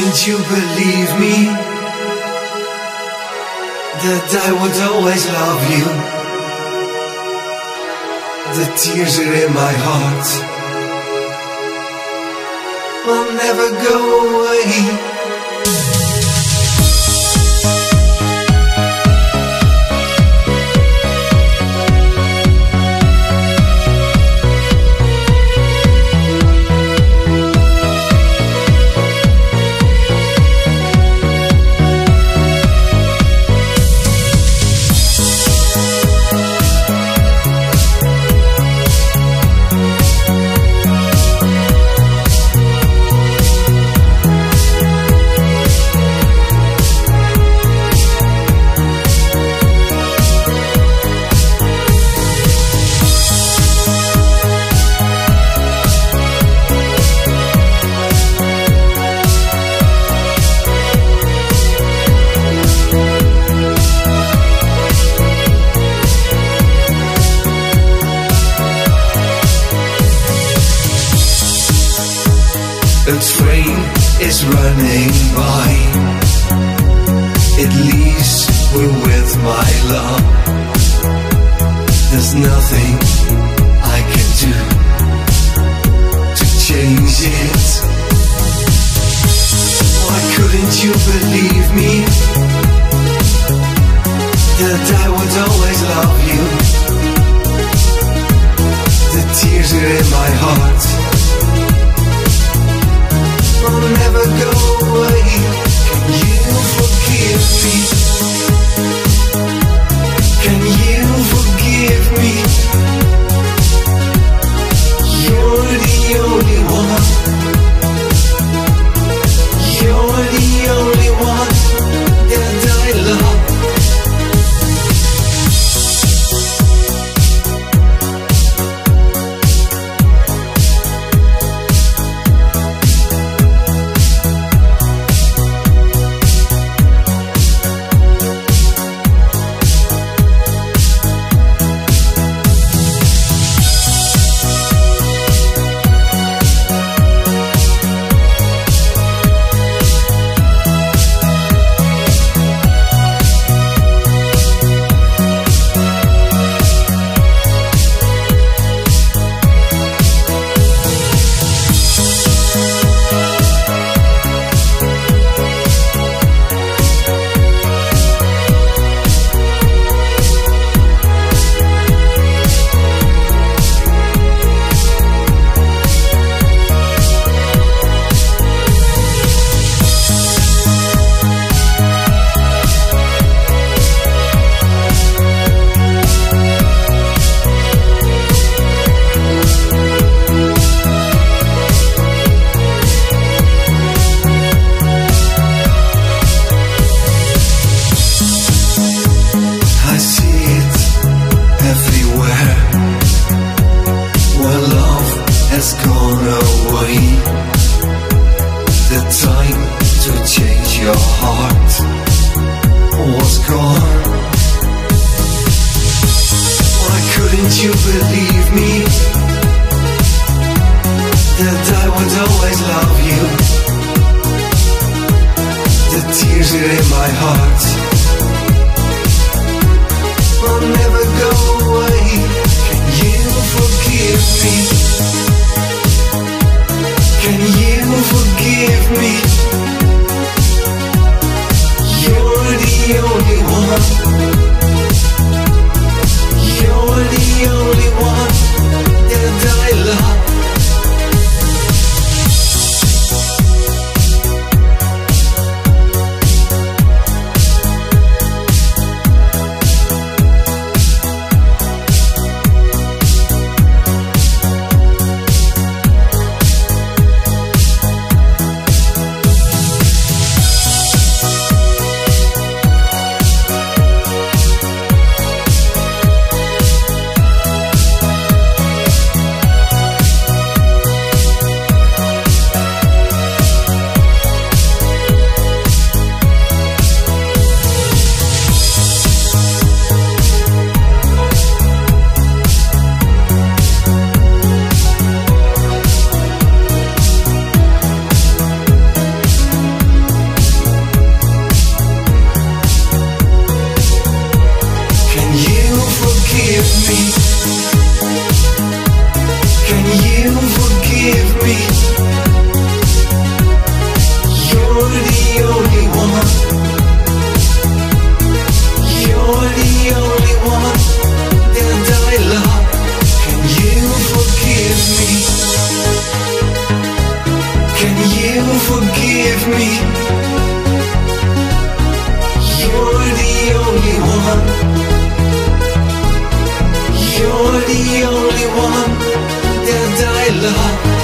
Didn't you believe me? That I would always love you. The tears are in my heart. Will never go away. is running by. At least we're with my love. There's nothing tears are in my heart I'll never go away Can you forgive me? with me. You're the only one. You're the only one that I love.